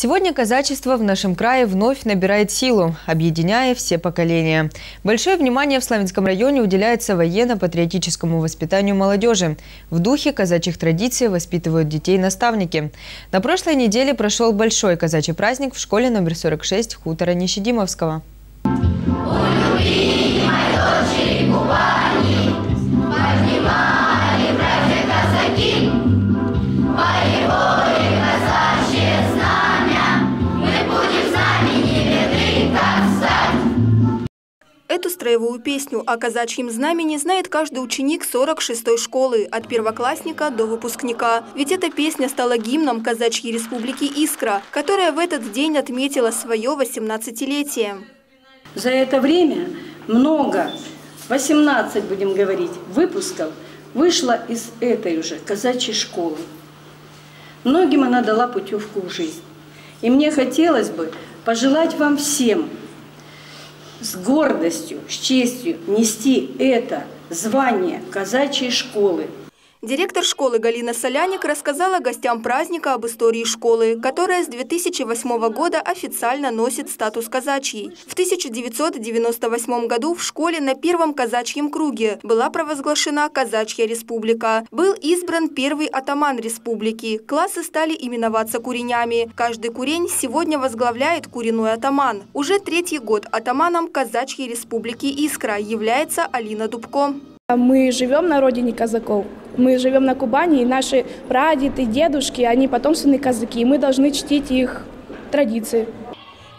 Сегодня казачество в нашем крае вновь набирает силу, объединяя все поколения. Большое внимание в Славянском районе уделяется военно-патриотическому воспитанию молодежи. В духе казачьих традиций воспитывают детей наставники. На прошлой неделе прошел большой казачий праздник в школе номер 46 хутора Нищедимовского. Эту строевую песню о казачьем знамени знает каждый ученик 46-й школы, от первоклассника до выпускника. Ведь эта песня стала гимном казачьей республики Искра, которая в этот день отметила свое 18-летие. За это время много, 18 будем говорить, выпусков вышло из этой уже казачьей школы. Многим она дала путевку в жизнь. И мне хотелось бы пожелать вам всем – с гордостью, с честью нести это звание казачьей школы – Директор школы Галина Соляник рассказала гостям праздника об истории школы, которая с 2008 года официально носит статус казачьей. В 1998 году в школе на первом казачьем круге была провозглашена Казачья республика. Был избран первый атаман республики. Классы стали именоваться куренями. Каждый курень сегодня возглавляет куриной атаман. Уже третий год атаманом Казачьей республики Искра является Алина Дубко. Мы живем на родине казаков, мы живем на Кубани, и наши прадеды, дедушки, они потомственные казаки, и мы должны чтить их традиции.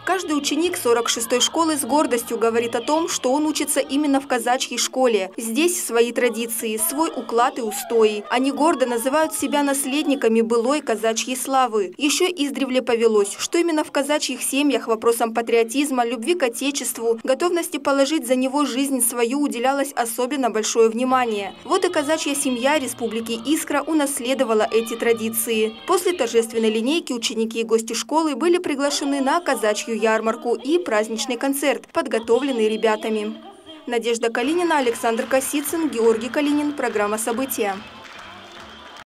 Каждый ученик 46-й школы с гордостью говорит о том, что он учится именно в казачьей школе. Здесь свои традиции, свой уклад и устои. Они гордо называют себя наследниками былой казачьей славы. Еще издревле повелось, что именно в казачьих семьях вопросам патриотизма, любви к Отечеству, готовности положить за него жизнь свою уделялось особенно большое внимание. Вот и казачья семья Республики Искра унаследовала эти традиции. После торжественной линейки ученики и гости школы были приглашены на казачью ярмарку и праздничный концерт, подготовленный ребятами. Надежда Калинина, Александр Косицын, Георгий Калинин. Программа «События».